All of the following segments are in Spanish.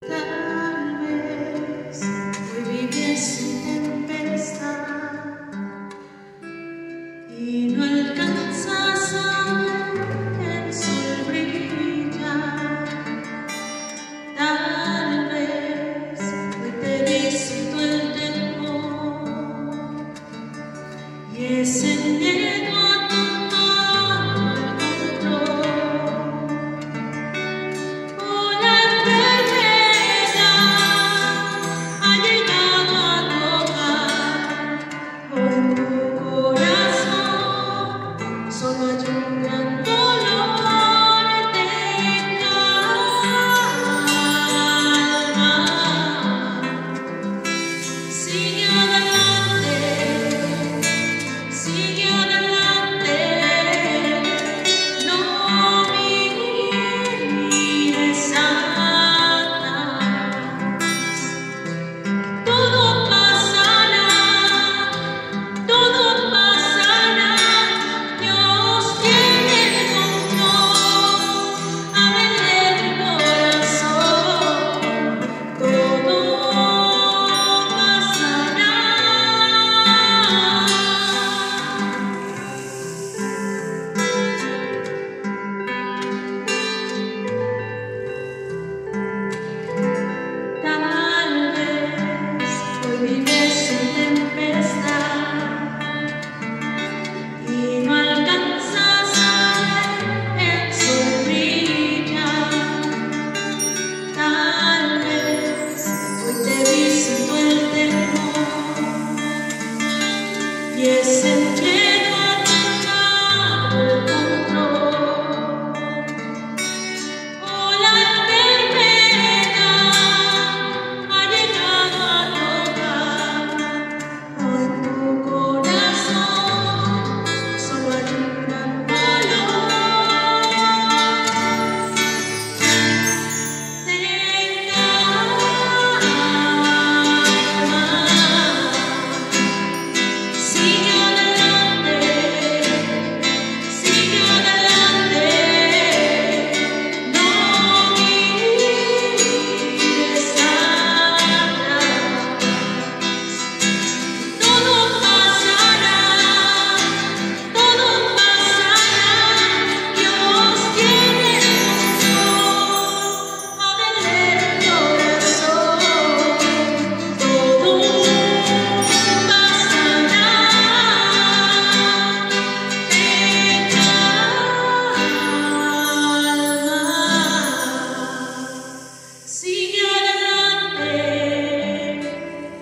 Tal vez hoy viviese tempestad y no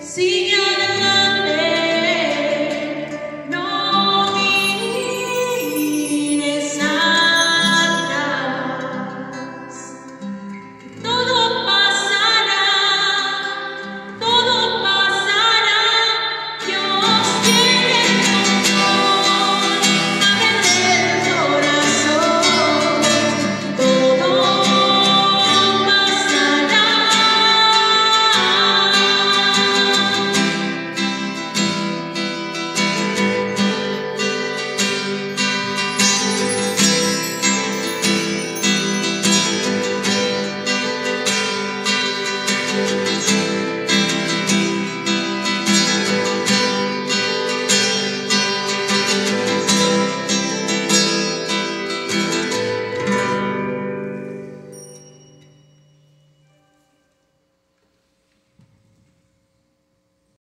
Sim.